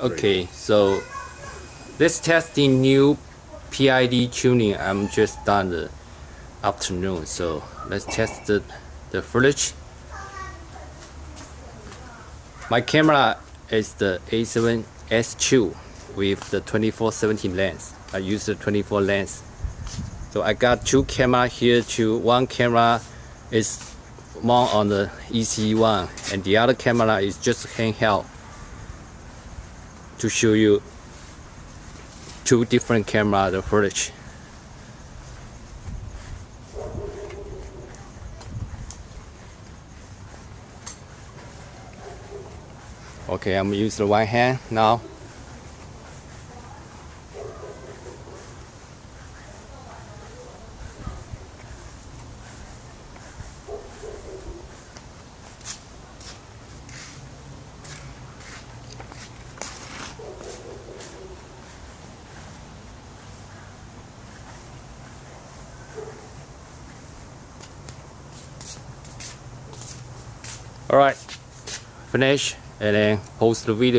Okay, so let's test the new PID tuning. I'm just done the afternoon, so let's test the, the footage. My camera is the A7S2 with the 24-70 lens. I use the 24 lens. So I got two camera here too. One camera is mount on the EC1 and the other camera is just handheld to show you two different camera the footage. Okay, I'm use the one hand now. Alright, finish and then post the video.